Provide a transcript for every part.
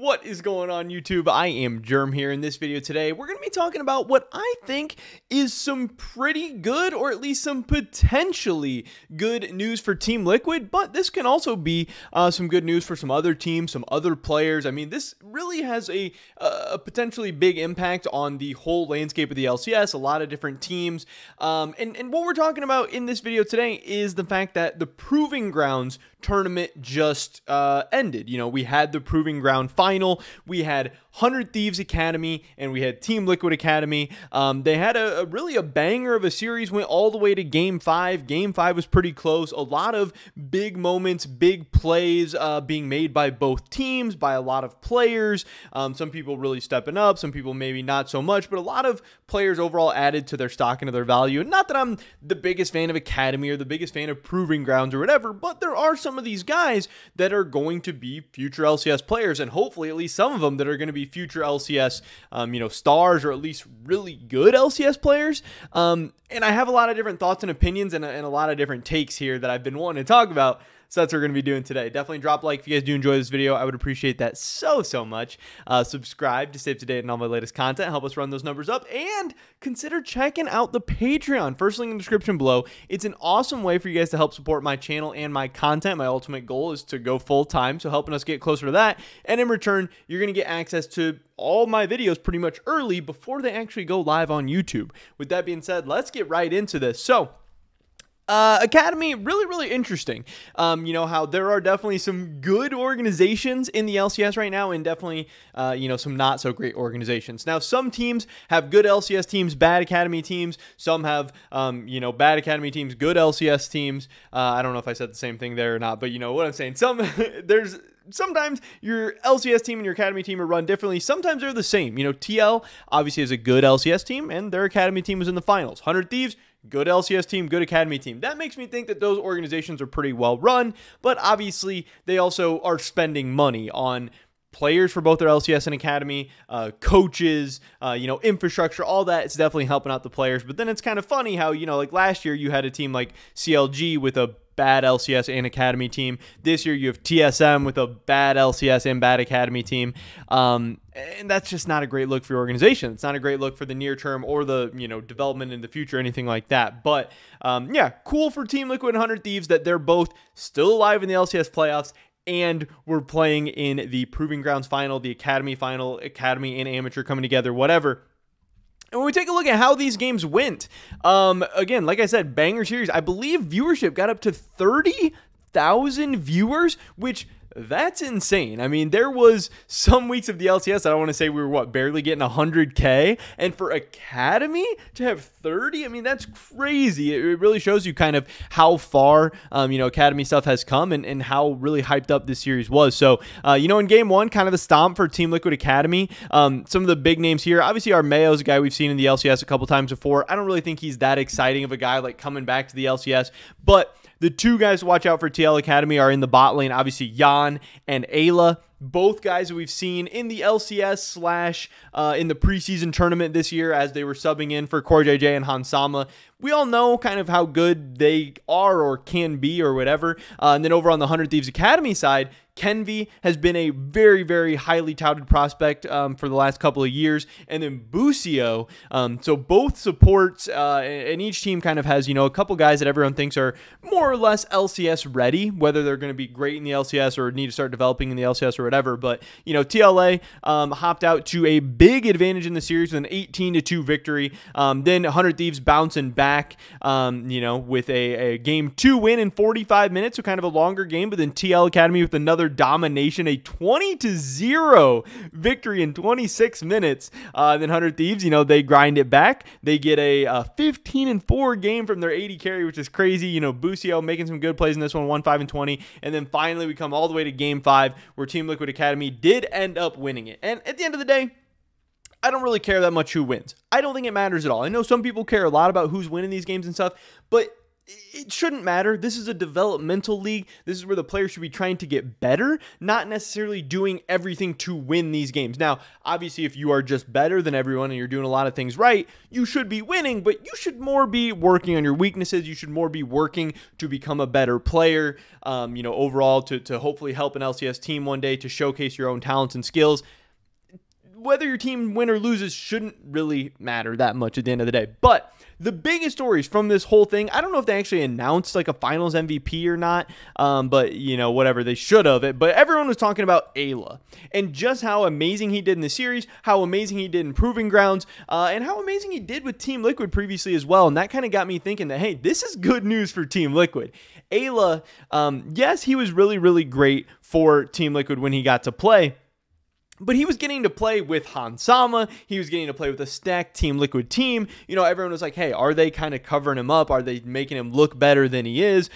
What is going on YouTube? I am Jerm here in this video today. We're going to be talking about what I think is some pretty good or at least some potentially good news for Team Liquid, but this can also be uh, some good news for some other teams, some other players. I mean, this really has a, a potentially big impact on the whole landscape of the LCS, a lot of different teams. Um, and, and what we're talking about in this video today is the fact that the Proving Grounds tournament just uh, ended. You know, we had the Proving Ground final, we had 100 Thieves Academy, and we had Team Liquid Academy. Um, they had a, a, really a banger of a series, went all the way to Game Five. Game Five was pretty close. A lot of big moments, big plays uh, being made by both teams, by a lot of players. Um, some people really stepping up, some people maybe not so much, but a lot of players overall added to their stock and to their value. And not that I'm the biggest fan of Academy or the biggest fan of Proving Grounds or whatever, but there are some of these guys that are going to be future LCS players, and hopefully at least some of them that are going to be future LCS, um, you know, stars or at least really good LCS players. Um, and I have a lot of different thoughts and opinions and and a lot of different takes here that I've been wanting to talk about. So that's what we're going to be doing today. Definitely drop a like if you guys do enjoy this video. I would appreciate that so, so much. Uh, subscribe to stay up to date on all my latest content. Help us run those numbers up. And consider checking out the Patreon. First link in the description below. It's an awesome way for you guys to help support my channel and my content. My ultimate goal is to go full time. So helping us get closer to that. And in return, you're going to get access to all my videos pretty much early before they actually go live on YouTube. With that being said, let's get right into this. So, uh, Academy, really, really interesting. Um, you know how there are definitely some good organizations in the LCS right now, and definitely, uh, you know, some not so great organizations. Now, some teams have good LCS teams, bad Academy teams. Some have, um, you know, bad Academy teams, good LCS teams. Uh, I don't know if I said the same thing there or not, but you know what I'm saying. Some there's sometimes your LCS team and your academy team are run differently. Sometimes they're the same. You know, TL obviously is a good LCS team, and their academy team was in the finals. 100 Thieves good LCS team, good academy team. That makes me think that those organizations are pretty well run, but obviously they also are spending money on players for both their LCS and academy, uh, coaches, uh, you know, infrastructure, all that. It's definitely helping out the players. But then it's kind of funny how, you know, like last year you had a team like CLG with a bad LCS and academy team. This year you have TSM with a bad LCS and bad academy team. Um, and that's just not a great look for your organization. It's not a great look for the near term or the you know development in the future, anything like that. But um, yeah, cool for Team Liquid and Hundred Thieves that they're both still alive in the LCS playoffs and we're playing in the Proving Grounds final, the Academy final, Academy and Amateur coming together, whatever. And when we take a look at how these games went, um, again, like I said, banger series. I believe viewership got up to 30,000 viewers, which that's insane. I mean, there was some weeks of the LCS. I don't want to say we were what barely getting 100k, and for Academy to have 30, I mean that's crazy. It, really shows you kind of how far um, you know Academy stuff has come and, and how really hyped up this series was. So uh, you know, in game one, kind of the stomp for Team Liquid Academy. Um, some of the big names here, obviously, our is a guy we've seen in the LCS a couple times before. I don't really think he's that exciting of a guy like coming back to the LCS, but the two guys to watch out for TL Academy are in the bot lane, obviously Yeon and Eyla. Both guys we've seen in the LCS slash uh, in the preseason tournament this year as they were subbing in for CoreJJ and Hans Sama. We all know kind of how good they are or can be or whatever. Uh, and then over on the 100 Thieves Academy side, Kenvi has been a very, very highly touted prospect um, for the last couple of years. And then Busio. Um, so both supports, uh, and each team kind of has, you know, a couple guys that everyone thinks are more or less LCS ready, whether they're going to be great in the LCS or need to start developing in the LCS or whatever. But, you know, TLA um, hopped out to a big advantage in the series with an 18 to 2 victory. Um, then 100 Thieves bouncing back, um, you know, with a, a game two win in 45 minutes. So kind of a longer game, but then TL Academy with another domination, a 20 to 0 victory in 26 minutes. Uh, then 100 Thieves, you know, they grind it back. They get a, a 15 and 4 game from their AD carry, which is crazy. You know, Busio making some good plays in this one, 1 5 and 20. And then finally, we come all the way to game five, where Team Liquid Academy did end up winning it. And at the end of the day, I don't really care that much who wins. I don't think it matters at all. I know some people care a lot about who's winning these games and stuff, but it shouldn't matter. This is a developmental league. This is where the players should be trying to get better, not necessarily doing everything to win these games. Now, obviously, if you are just better than everyone and you're doing a lot of things right, you should be winning, but you should more be working on your weaknesses. You should more be working to become a better player, um, you know, overall to, to hopefully help an LCS team one day to showcase your own talents and skills whether your team win or loses shouldn't really matter that much at the end of the day. But the biggest stories from this whole thing, I don't know if they actually announced like a finals MVP or not, um, but you know, whatever, they should have it. But everyone was talking about Eyla and just how amazing he did in the series, how amazing he did in Proving Grounds, uh, and how amazing he did with Team Liquid previously as well. And that kind of got me thinking that, hey, this is good news for Team Liquid. Eyla, um, yes, he was really, really great for Team Liquid when he got to play. But he was getting to play with Hansama. He was getting to play with a stacked Team Liquid team. You know, everyone was like, hey, are they kind of covering him up? Are they making him look better than he is?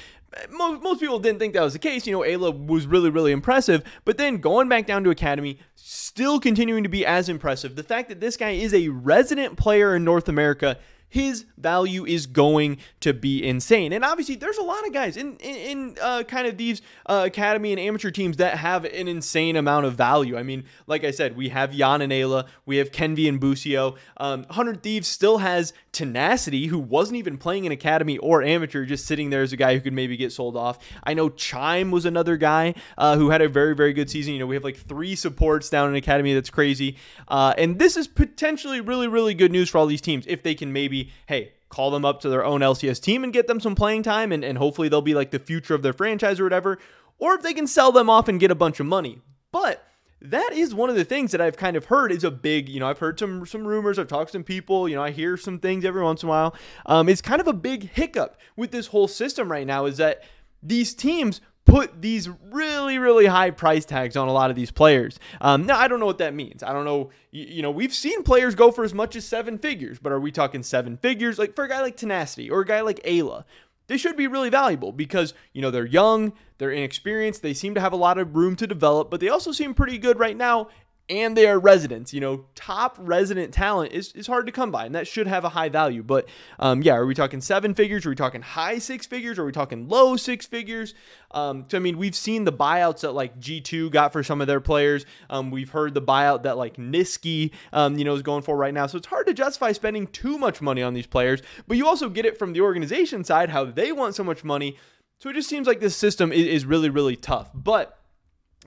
Most, most people didn't think that was the case. You know, Eyla was really, really impressive. But then going back down to Academy, still continuing to be as impressive. The fact that this guy is a resident player in North America his value is going to be insane. And obviously, there's a lot of guys in in, in uh, kind of these uh, academy and amateur teams that have an insane amount of value. I mean, like I said, we have Yeon and Eyla, we have Kenvi and Busio. Um, 100 Thieves still has Tenacity, who wasn't even playing in academy or amateur, just sitting there as a guy who could maybe get sold off. I know Chime was another guy uh, who had a very, very good season. You know, we have like three supports down in academy. That's crazy. Uh, and this is potentially really, really good news for all these teams if they can maybe hey, call them up to their own LCS team and get them some playing time, and, and hopefully they'll be like the future of their franchise or whatever, or if they can sell them off and get a bunch of money. But that is one of the things that I've kind of heard is a big, you know, I've heard some some rumors, I've talked to some people, you know, I hear some things every once in a while. Um, it's kind of a big hiccup with this whole system right now is that these teams put these really, really high price tags on a lot of these players. Um, now, I don't know what that means. I don't know. You, you, know, we've seen players go for as much as seven figures, but are we talking seven figures? Like for a guy like Tenacity or a guy like Eyla, they should be really valuable because, you know, they're young, they're inexperienced, they seem to have a lot of room to develop, but they also seem pretty good right now and they are residents. You know, top resident talent is, is hard to come by, and that should have a high value. But um, yeah, are we talking seven figures? Are we talking high six figures? Are we talking low six figures? Um, so I mean, we've seen the buyouts that like G2 got for some of their players. Um, we've heard the buyout that like Nisqy, um, you know, is going for right now. So it's hard to justify spending too much money on these players. But you also get it from the organization side how they want so much money. So it just seems like this system is, is really really tough. But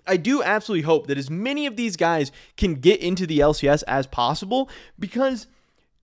I do absolutely hope that as many of these guys can get into the LCS as possible because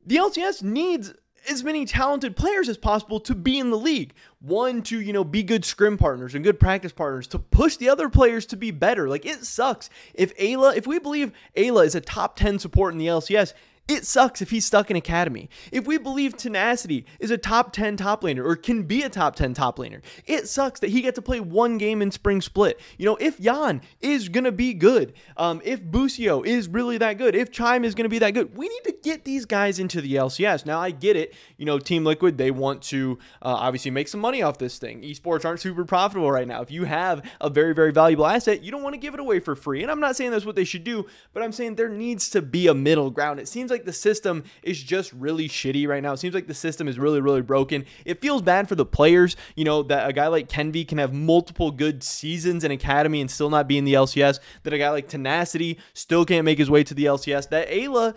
the LCS needs as many talented players as possible to be in the league. One to, you know, be good scrim partners and good practice partners to push the other players to be better. Like it sucks if Eyla, if we believe Eyla is a top 10 support in the LCS, it sucks if he's stuck in academy. If we believe Tenacity is a top 10 top laner or can be a top 10 top laner, it sucks that he got to play one game in spring split. You know, if Yeon is going to be good, um, if Busio is really that good, if Chime is going to be that good, we need to get these guys into the LCS. Now, I get it. You know, Team Liquid, they want to uh, obviously make some money off this thing. Esports aren't super profitable right now. If you have a very, very valuable asset, you don't want to give it away for free. And I'm not saying that's what they should do, but I'm saying there needs to be a middle ground. It seems like the system is just really shitty right now. It seems like the system is really, really broken. It feels bad for the players, you know, that a guy like Kenvi can have multiple good seasons in Academy and still not be in the LCS, that a guy like Tenacity still can't make his way to the LCS, that Eyla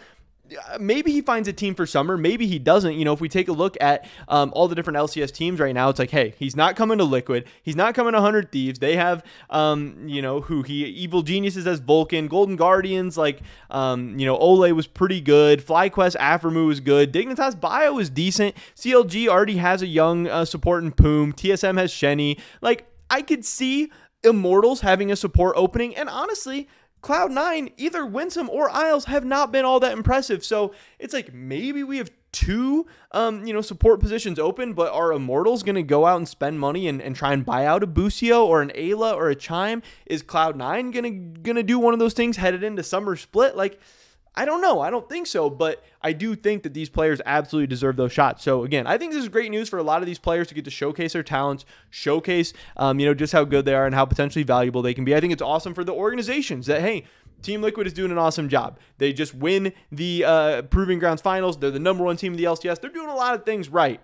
maybe he finds a team for summer. Maybe he doesn't. You know, if we take a look at um, all the different LCS teams right now, it's like, hey, he's not coming to Liquid. He's not coming to 100 Thieves. They have, um, you know, who he, Evil Geniuses as Vulcan, Golden Guardians, like, um, you know, Ole was pretty good. FlyQuest, Aphromoo was good. Dignitas Bio is decent. CLG already has a young uh, support in Poom. TSM has Shenyi. Like, I could see Immortals having a support opening. And honestly, Cloud9, either Winsome or Isles have not been all that impressive. So it's like maybe we have two um, you know, support positions open, but are Immortals going to go out and spend money and, and try and buy out a Busio or an Eyla or a Chime? Is Cloud9 going to going to do one of those things headed into summer split? Like I don't know. I don't think so, but I do think that these players absolutely deserve those shots. So again, I think this is great news for a lot of these players to get to showcase their talents, showcase, um, you know, just how good they are and how potentially valuable they can be. I think it's awesome for the organizations that hey, Team Liquid is doing an awesome job. They just win the uh, Proving Grounds finals. They're the number one team in the LCS. They're doing a lot of things right.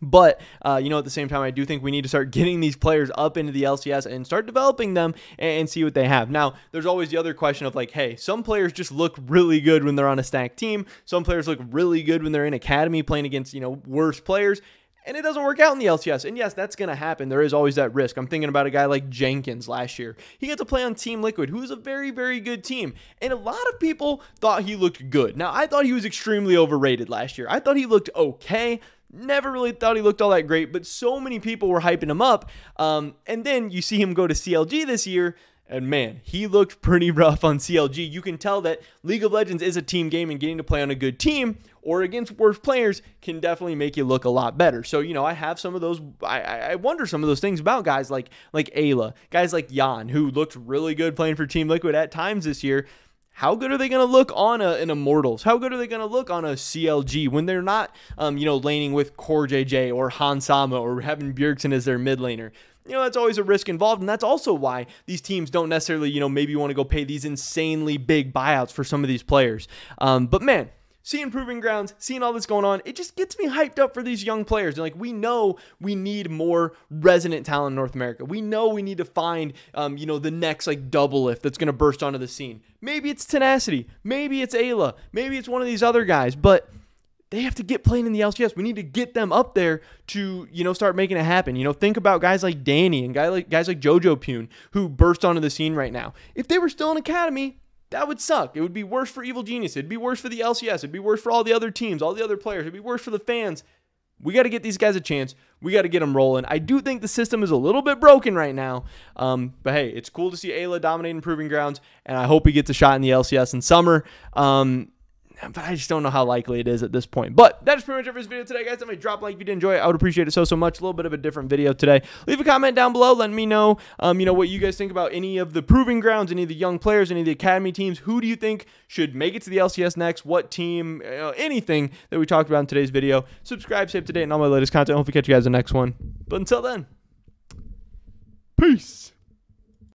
But, uh, you know, at the same time, I do think we need to start getting these players up into the LCS and start developing them and, see what they have. Now, there's always the other question of like, hey, some players just look really good when they're on a stacked team. Some players look really good when they're in academy playing against, you know, worse players and it doesn't work out in the LCS. And yes, that's going to happen. There is always that risk. I'm thinking about a guy like Jenkins last year. He got to play on Team Liquid, who is a very, very good team. And a lot of people thought he looked good. Now, I thought he was extremely overrated last year. I thought he looked okay. Never really thought he looked all that great, but so many people were hyping him up. Um, and then you see him go to CLG this year, and man, he looked pretty rough on CLG. You can tell that League of Legends is a team game, and getting to play on a good team or against worse players can definitely make you look a lot better. So, you know, I have some of those, I, I wonder some of those things about guys like, like Eyla, guys like Yeon, who looked really good playing for Team Liquid at times this year. How good are they going to look on a, an Immortals? How good are they going to look on a CLG when they're not, um, you know, laning with CoreJJ or Hans Sama or having Bjergsen as their mid laner? You know, that's always a risk involved. And that's also why these teams don't necessarily, you know, maybe want to go pay these insanely big buyouts for some of these players. Um, but man, seeing proving grounds, seeing all this going on, it just gets me hyped up for these young players. And like we know we need more resonant talent in North America. We know we need to find, um, you know, the next like double Doublelift that's going to burst onto the scene. Maybe it's Tenacity, maybe it's Eyla, maybe it's one of these other guys, but they have to get playing in the LCS. We need to get them up there to, you know, start making it happen. You know, think about guys like Danny and guys like guys like Jojopyun who burst onto the scene right now. If they were still in academy, that would suck. It would be worse for Evil Genius. It'd be worse for the LCS. It'd be worse for all the other teams, all the other players. It'd be worse for the fans. We got to get these guys a chance. We got to get them rolling. I do think the system is a little bit broken right now. Um, but hey, it's cool to see Eyla dominating Proving Grounds, and I hope he gets a shot in the LCS in summer. Um, but I just don't know how likely it is at this point. But that is pretty much it for this video today, guys. Me drop a like if you did enjoy it. I would appreciate it so, so much. A little bit of a different video today. Leave a comment down below. Let me know, um, you know, what you guys think about any of the proving grounds, any of the young players, any of the academy teams. Who do you think should make it to the LCS next? What team? Uh, anything that we talked about in today's video. Subscribe, stay up to date, and all my latest content. Hopefully catch you guys in the next one. But until then, peace.